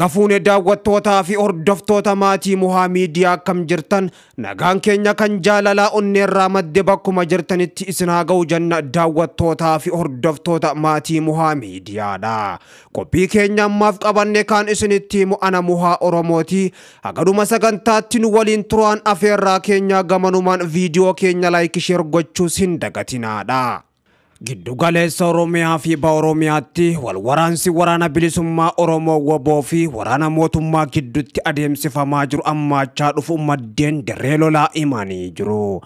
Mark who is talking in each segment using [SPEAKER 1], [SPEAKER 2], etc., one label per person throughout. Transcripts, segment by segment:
[SPEAKER 1] Harka fuune daawwattootaa fi hordoftoota maatii muhaa miidiyaa akkam jirtan nagaan keenya kan jaalalaa onneerraa madde bakkuma jirtanitti isin haa ga'u janna daawwattootaa fi hordoftoota maatii muhaa miidiyaadha. Qophii keenya ammaaf qabanne kan isinitti himu ana muhaa Oromooti. Hagaduma sagantaatti nu waliin turaan afeerraa keenya gamanumaan viidiyoo keenya laayik sheer gochuus hin dagatinaadha. Giddu galeessa Oromiyaa fi Baha Oromiyaatti wal waraansi waraana bilisummaa Oromoo woboo fi waraana mootummaa gidduutti adeemsifamaa jiru ammaachaa dhufu maddeen dirree lolaa himanii jiru.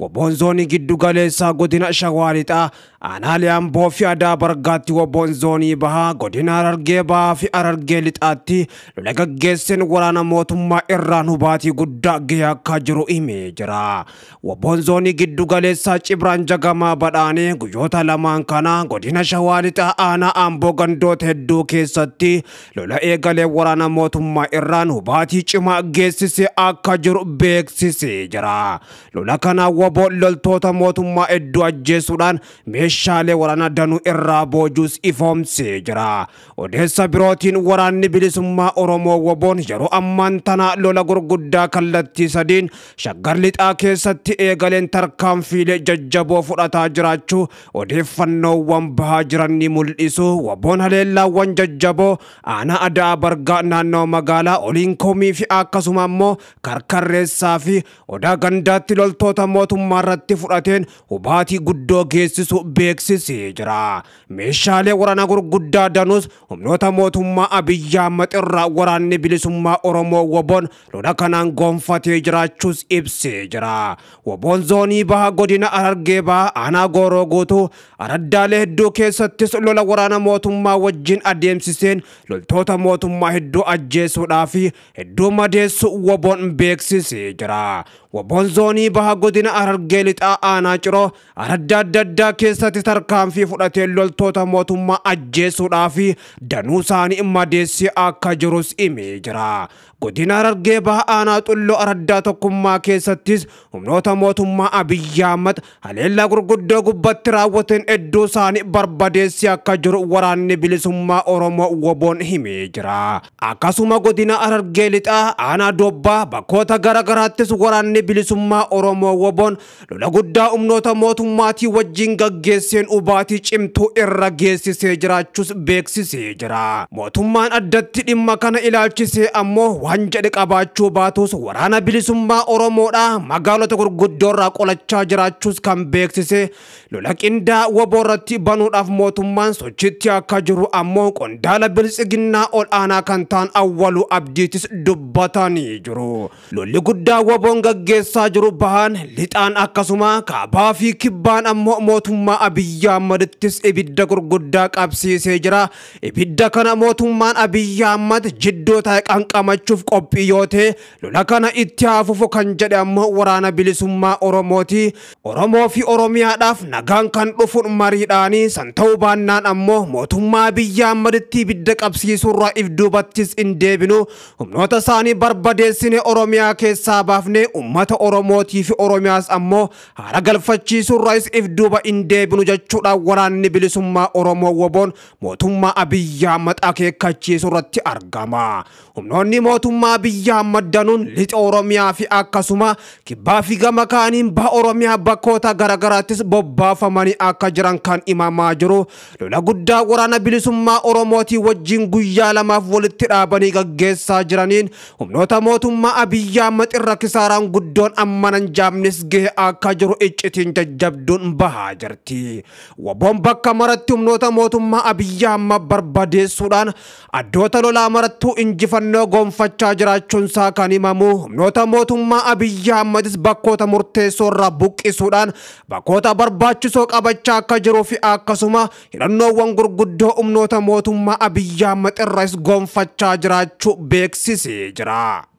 [SPEAKER 1] Woboon zoonii giddu galeessaa godina Shawaa Lixaa aanaalee Amboo fi Adaa Bargaatti woboon zoonii bahaa godina Harargee bahaa fi Harargee Lixaatti lola gaggeesseen waraana mootummaa irraan hubaatii guddaa gahee akka jiru himee jira. Woboon zoonii giddu galeessaa Cibraan Jagamaa Badhaanee guyyoota lamaan kana godina Shawaa Lixaa aanaa Amboo gandoota hedduu keessatti lola eegalee waraana mootummaa irraan hubaatii cimaa geessisee akka jiru beeksisee jira. Lola kana woboon loltoota mootummaa hedduu ajjeesuudhaan meeshaalee waraana danuu irraa boojuus ifoomsee jira. Odeessa birootiin waraanni bilisummaa Oromoo woboon yeroo ammaan tana lola gurguddaa kallattii sadiin shaggar lixaa keessatti eegaleen tarkaanfiilee jajjaboo fudhataa jiraachuu odeeffannoowwan bahaa jiran ni mul'isu. Woboon haleellaawwan jajjaboo aanaa adaa bargaa naannoo magaalaa oliin komii fi akkasuma immoo karkarreessaa fi odaa gandaatti loltoota mootummaa irratti fudhateen hubaatii guddoo geessisu beeksisee jira. Meeshaalee waraana gurguddaa danuus humnoota mootummaa Abiyyi Ahmad irraa waraanni bilisummaa Oromoo woboon lola kanaan gonfatee jiraachuus ibsee jira. Woboon zoonii baha godina Harargee baha aanaa gooroo guutuu araddaalee hedduu keessattis lola waraana mootummaa wajjin adeemsiseen loltoota mootummaa hedduu ajjeesuudhaa fi hedduu madeessu woboon beeksisee jira. Woboon zoonii baha godina Harargee lixaa aanaa ciroo aradda adda addaa keessatti tarkaanfii fudhateen loltoota mootummaa ajjeesuudhaa fi danuu isaanii madeessee akka jirus himee jira. Godina Harargee baha aanaa xulloo araddaa tokkummaa keessattis humnoota mootummaa Abiyyi Ahmad haleellaa gurguddoo gubbatti raawwateen hedduu isaanii barbadeessee akka jiru waraanni bilisummaa Oromoo woboon himee jira. Akkasuma godina Harargee lixaa aanaa dobbaa bakkoota garagaraattis waraanni bilisummaa Oromoo woboon lola guddaa humnoota mootummaatii wajjin gaggeesseen hubaatii cimtuu irra geessisee jiraachuus beeksisee jira. Mootummaan addatti dhimma kana ilaalchisee ammoo waan jedhe qabaachuu baatus waraana bilisummaa Oromoodha magaalota gurguddoorraa qolachaa jiraachuus kan beeksise lola qindaa woboo irratti banuudhaaf mootummaan sochitti akka jiru ammoo qondaala bilisiginnaa ol aanaa kan ta'an awwaluu abdiitis dubbatanii jiru. Lolli guddaa woboon gaggeessaa jiru bahaan lixaan akkasuma kaabaa fi kibbaan ammoo mootummaa Abiyyi Ahmadittis ibidda gurguddaa qabsiisee jira. Ibidda kana mootummaan Abiyyi Ahmad jiddoo taa'e qanqamachuuf qophii yoo ta'e lola kana itti haafufu kan jedhe ammoo waraana bilisummaa Oromooti. Oromoo fi Oromiyaadhaaf nagaan kan dhufuun mariidhaanii san ta'uu baannaan ammoo mootummaa Abiyyi Ahmaditti ibidda qabsiisuurraa if duubattis hin deebinu humnoota isaanii barbadeessine Oromiyaa keessaa baafne uummata Oromootii fi Oromiyaas ammoo haara galfachiisuurraas if duuba hin deebinu jechuudhaan waraanni bilisummaa Oromoo woboon mootummaa Abiyyi Ahmad akeekkachiisuu irratti argama. Humnoonni mootummaa Abiyyi Ahmad danuun lixa Oromiyaa fi akkasuma kibbaa fi gama kaaniin baha Oromiyaa bakkoota garagaraattis bobbaafamanii akka jiran kan himamaa jiru. Lola guddaa waraana bilisummaa Oromootii wajjin guyyaa lamaaf walitti dhaabanii gaggeessaa jiraniin humnoota mootummaa Abiyyi Ahmad irra kisaaraan guddoon ammanan jaamnis gahe akka jiru iccitiin jajjabduun bahaa jirti. Woboon bakka maratti humnoota mootummaa Abiyyi Ahmad barbadeessuudhaan addoota lolaa marattuu injifannoo gonfachaa jiraachuunsaa kan himamu humnoota mootummaa Abiyyi Ahmadis bakkoota murteessoo irraa buqqisuudhaan bakkoota barbaachisoo qabachaa akka jiruu fi akkasuma hidhannoowwan gurguddoo humnoota mootummaa Abiyyi Ahmad irraas gonfachaa jiraachuu beeksisee jira.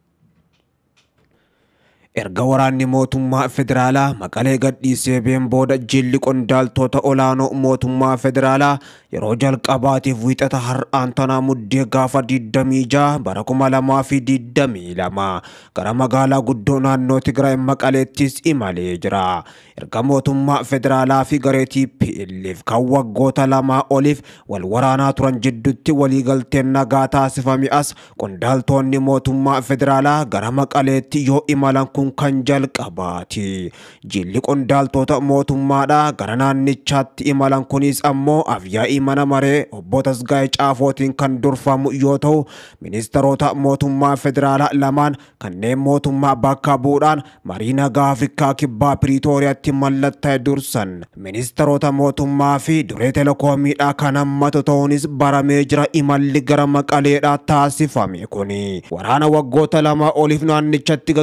[SPEAKER 1] Erga waraanni mootummaa federaalaa maqalee gadhiisee been booda jilli qondaaltota olaanoo mootummaa federaalaa yeroo jalqabaatiif wiixata har'aan tanaa muddee gaafa 26 bara 2022 gara magaalaa guddoo naannoo Tigraay maqaleettis imalee jira. Erga mootummaa federaalaa fi garee TPLF kan waggoota lamaa oliif wal waraanaa turan jidduutti waliigalteen nagaa taasifame as qondaaltonni mootummaa federaalaa gara maqaleetti yoo imalan kun kan jalqabaati. Jilli qondaaltota mootummaadhaa gara naannichaatti imalan kunis ammoo afyaa'ii mana maree obbo Tasgaayee Caafootiin kan durfamu yoo ta'u ministeerota mootummaa federaalaa lamaan kanneen mootummaa bakka bu'uudhaan marii nagaa Afrikaa kibbaa Piriitooriyaatti mallatta'e dursan. Ministeerota mootummaa fi duree telekoomiidhaa kan hammatu ta'uunis baramee jira imalli gara maqaleedhaa taasifame kuni. Waraana waggoota lama oliif naannichatti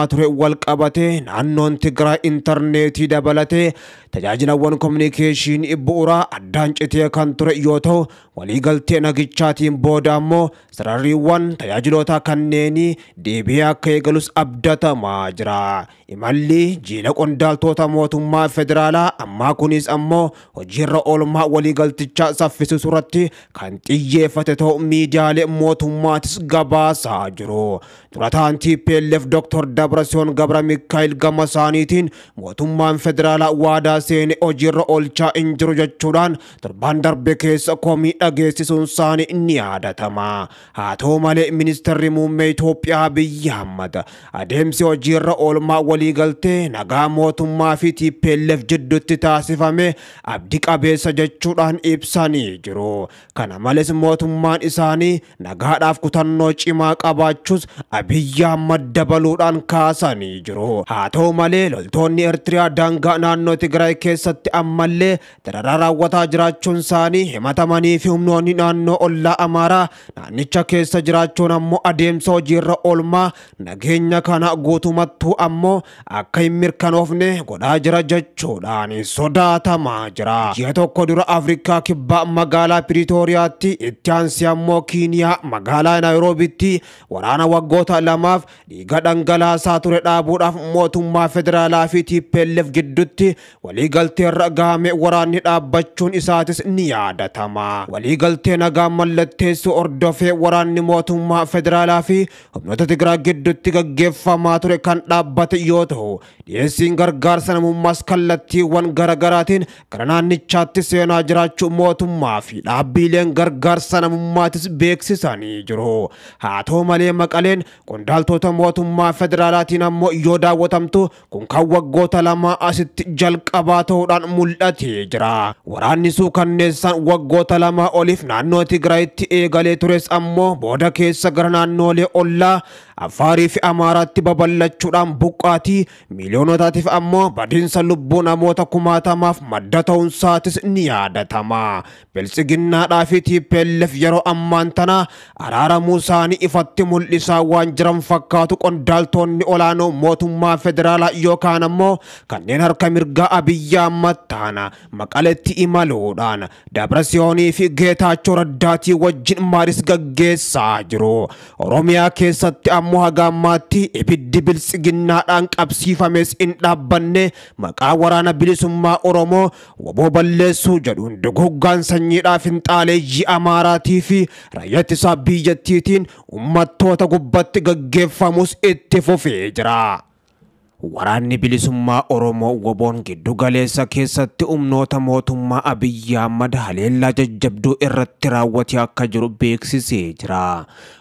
[SPEAKER 1] gaggeeffamaa ture wal qabatee naannoon Tigraay intarneetii dabalatee tajaajilawwan kominikeeshinii bu'uuraa addaan citee kan ture yoo ta'u waliigaltee nagichaatiin booda ammoo sararriiwwan tajaajiloota kanneenii deebi'ee akka eegalus abdatamaa jira. Imalli jiila qondaaltota mootummaa federaalaa ammaa kunis ammoo hojiirra oolmaa waliigaltichaa saffisuu irratti kan xiyyeeffate ta'u miidiyaalee mootummaatis gabaasaa jiru. Durataan TPLF Dr. Dabrasion Gabra Mikaa'el gama isaaniitiin mootummaan federaalaa waadaa seene hojiirra oolchaa hin jiru jechuudhaan torbaan darbe keessa komii dhageessisuun isaanii ni yaadatama. Haa ta'u malee ministeerri muummee Itoophiyaa Abiyyi Ahmad adeemsi hojiirra oolmaa waliigaltee nagaa mootummaa fi TPLF jidduutti taasifame abdii qabeessa jechuudhaan ibsanii jiru. Kana malees mootummaan isaanii nagaadhaaf kutannoo cimaa qabaachuus Abiyyi Ahmad dabaluudhaan kaasanii jiru. Haa ta'u malee loltoonni Eertiriyaa daangaa naannoo Tigraay keessatti ammallee dararaa raawwataa jiraachuun isaanii himatamanii fi humnoonni naannoo ollaa Amaaraa naannicha keessa jiraachuun ammoo adeemsa hojiirra oolmaa nageenya kana guutumattuu ammoo akka hin mirkanoofne godhaa jira jechuudhaan sodaatamaa jira. Ji'a tokko dura Afrikaa kibbaa magaalaa Piriitooriyaatti itti aansi ammoo Kiiniyaa magaalaa Naayiroobitti waraana waggoota lamaaf dhiiga dhangalaasaa ture dhaabuudhaaf mootummaa federaalaa fi TPLF gidduutti waliigalteerra gahame waraanni dhaabbachuun isaatis ni yaadatama. Waliigaltee nagaa mallatteessu ordofee waraanni mootummaa federaalaa fi humnoota Tigraay gidduutti gaggeeffamaa ture kan dhaabbate yoo ta'u dhiyeessiin gargaarsa namummaas kallattiiwwan garaagaraatiin gara naannichaatti seenaa jiraachuu mootummaa fi dhaabbiileen gargaarsa namummaatis beeksisanii jiru. Haa ta'u malee maqaleen qondaaltota mootummaa federaalaatiin ammoo yoo daawwatamtu kun kan waggoota lama asitti jalqabaa ta'uudhaan mul'atee jira. Waraanni suukanneessaan waggoota lama oliif naannoo Tigraayitti eegalee tures ammoo booda keessa gara naannoolee ollaa Afaarii fi Amaaraatti babal'achuudhaan buqqaatii miiliyoonotaatiif ammoo badiinsa lubbuu namoota kumaatamaaf madda ta'uunsaatis ni yaadatama. Biltsiginnaadhaa fi TPLF yeroo ammaan tana araaramuu isaanii ifatti mul'isaa waan jiran fakkaatu qondaaltonni olaanoo mootummaa federaalaa yookaan ammoo kanneen harka mirgaa Abiyyi Ahmad taana maqaletti imaluudhaan Dabrasiyoonii fi Geetaachoo Raddaatii wajjin maaris gaggeessaa jiru. Oromiyaa keessatti ammoo ammoo haga ammaatti ibiddi biltsiginnaadhaan qabsiifames hin dhaabbanne maqaa waraana bilisummaa Oromoo woboo balleessuu jedhuun duguggaan sanyiidhaa finxaaleeyyii Amaaraatii fi raayyaa ittisa biyyattiitiin uummattoota gubbatti gaggeeffamus itti fufee jira. Waraanni bilisummaa Oromoo woboon giddu galeessa keessatti humnoota mootummaa Abiyyi Ahmad haleellaa jajjabduu irratti raawwatee akka jiru beeksisee jira.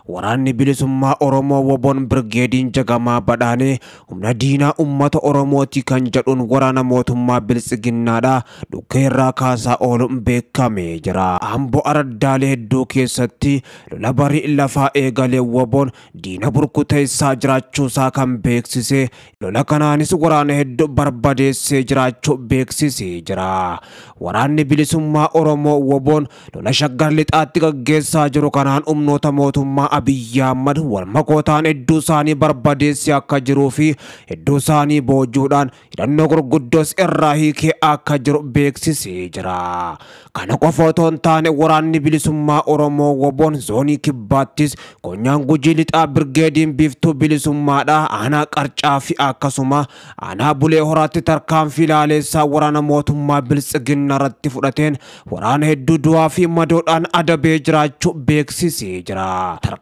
[SPEAKER 1] Waraanni bilisummaa Oromoo woboon birgeediin jagamaa badhaanee humna diinaa uummata Oromooti kan jedhuun waraana mootummaa biltsiginnaadha dhukkee irraa kaasaa ooluun beekamee jira. Amboo araddaalee hedduu keessatti lola barii lafaa eegalee woboon diina burkuteessaa jiraachuusaa kan beeksise lola kanaanis waraana hedduu barbadeessee jiraachuu beeksisee jira. Waraanni bilisummaa Oromoo woboon lola shaggar lixaatti gaggeessaa jiru kanaan humnoota mootummaa Abiyyi Ahmad walmakootaan hedduu isaanii barbadeessee akka jiruu fi hedduu isaanii boojuudhaan hidhannoo gurguddoos irraa hiikee akka jiru beeksisee jira. Kana qofa otoo hin taane waraanni bilisummaa Oromoo woboon zoonii kibbaattis konyaan gujii lixaa birgeediin biiftuu bilisummaadha aanaa qarcaa fi akkasuma aanaa bulee horaatti tarkaanfii ilaaleessaa waraana mootummaa biltsiginna irratti fudhateen waraana hedduu du'aa fi madoodhaan adabee jiraachuu beeksisee jira.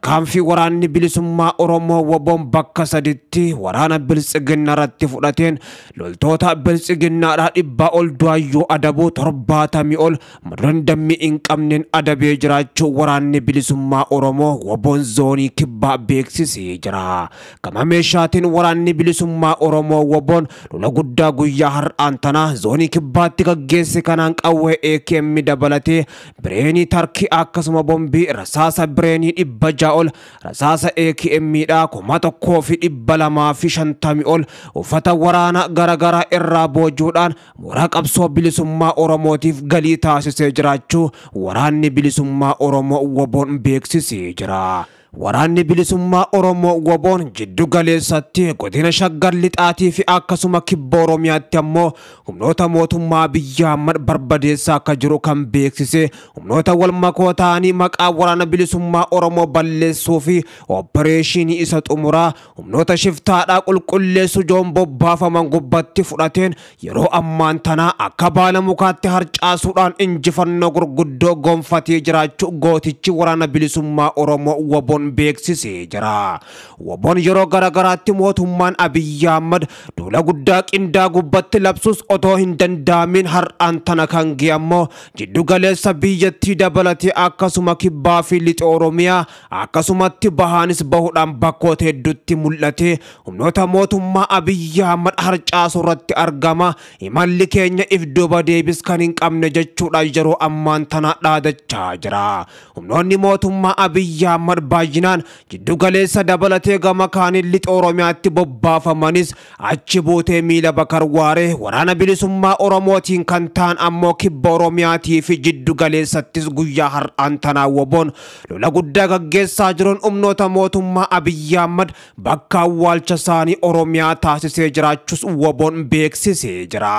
[SPEAKER 1] Tarkaanfii waraanni bilisummaa Oromoo woboon bakka saditti waraana biltsiginna irratti fudhateen loltoota biltsiginnaadhaa dhibbaa ol du'aayyuu adabuu torbaatamii ol madoon dammii hin qabneen adabee jiraachuu waraanni bilisummaa Oromoo woboon zoonii kibbaa beeksisee jira. Gama meeshaatiin waraanni bilisummaa Oromoo woboon lola guddaa guyyaa har'aan tanaa zoonii kibbaatti gaggeesse kanaan qawwee AKM dabalatee bireenii tarkii akkasuma bombii rasaasa bireenii dhibba ja'a ol rasaasa AKM dhaa kuma tokkoo fi dhibba lamaa fi shantamii ol uffata waraanaa garaagaraa irraa boojuudhaan mooraa qabsoo bilisummaa Oromootiif galii taasisee jiraachuu waraanni bilisummaa Oromoo woboon beeksisee jira. Waraanni bilisummaa Oromoo woboon jiddu galeessatti godina shaggar lixaatii fi akkasuma kibba Oromiyaatti ammoo humnoota mootummaa Abiyyi Ahmad barbadeessaa akka jiru kan beeksise. Humnoota wal makoo ta'anii maqaa waraana bilisummaa Oromoo balleessuu fi opereeshinii isa xumuraa humnoota shiftaadhaa qulqulleessu joon bobbaafaman gubbatti fudhateen yeroo ammaan tanaa akka baala mukaatti harcaasuudhaan injifannoo gurguddoo gonfatee jiraachuu gootichi waraana bilisummaa Oromoo woboon beeksisee jira. Woboon yeroo garagaraatti mootummaan Abiyyi Ahmad duula guddaa qindaa gubbatti labsus otoo hin danda'amin har'aan tana kan ga'e ammoo jiddu galeessa biyyattii dabalatee akkasuma kibbaa fi lixa Oromiyaa akkasumatti bahaanis bahuudhaan bakkoota hedduutti mul'ate humnoota mootummaa Abiyyi Ahmad harcaasu irratti argama. Imalli keenya if duuba deebis kan hin qabne jechuudha yeroo ammaan tana dhaadachaa jira. Humnoonni mootummaa Abiyyi Ahmad baay'inaan jiddu galeessa dabalatee gama kaaniin lixa Oromiyaatti bobbaafamanis achi buutee miila bakar waaree waraana bilisummaa Oromootiin kan ta'an ammoo kibba Oromiyaatii fi jiddu galeessattis guyyaa har'aan tanaa woboon lola guddaa gaggeessaa jiruun humnoota mootummaa Abiyyi Ahmad bakka awwaalcha isaanii Oromiyaa taasisee jiraachuus woboon beeksisee jira.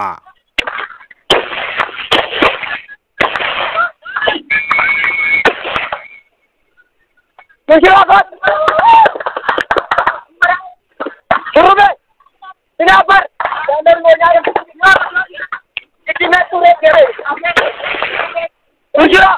[SPEAKER 2] Persilakan. Suruh deh. Tidak apa. Dan dari mau nyari. Jadi metode kiri. Persilakan.